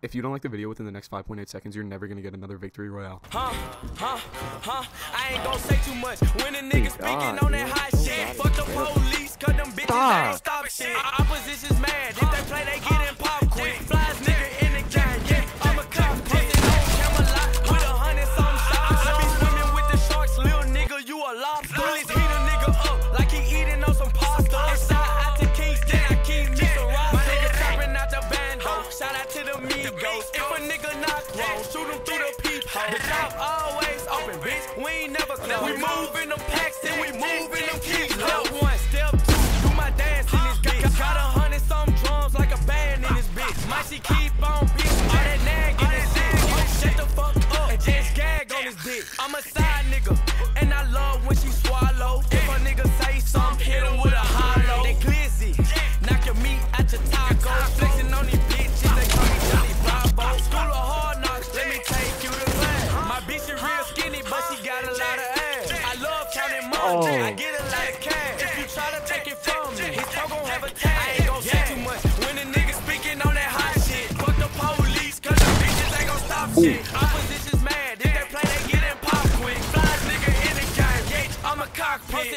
If you don't like the video within the next 5.8 seconds, you're never gonna get another victory royale. Huh, huh, huh. I ain't gon' say too much. When a nigga speaking God, on that hot shit, fuck the police, cause them bitches Stop. ain't stop shit. Opposition's mad. If they play, they get in pop quick. Flies nigga in the gang, yeah. I'm a cop. Posted on Camelot with a hundred something uh-huh. shots. I be swimming with the sharks, little nigga, you a lobster. To the If a nigga knock wrong, shoot him through the peephole. The top always open, bitch. We ain't never close. We move in them packs and we move in them keys. Step one, step two, do my dance in this bitch. Got a hundred some drums like a band in this bitch. My she keep on bitch, all that nag in this shit. Shut the fuck up and just gag on this dick. I'm a side nigga, and I love when she swallow. If a nigga say something, hit him with a hollow. They glizzy, knock your meat out your taco. Flexing on these bitches, Oh. money, I get it like cash. If you try to take it from me, his toe gon' have a tag. I ain't gon' say too much. When a nigga speaking on that hot shit, fuck the police, cause the bitches ain't gon' stop shit. Opposition's mad, if they play, they get in pop quick. Flies nigga in the game, I'm a cockpit.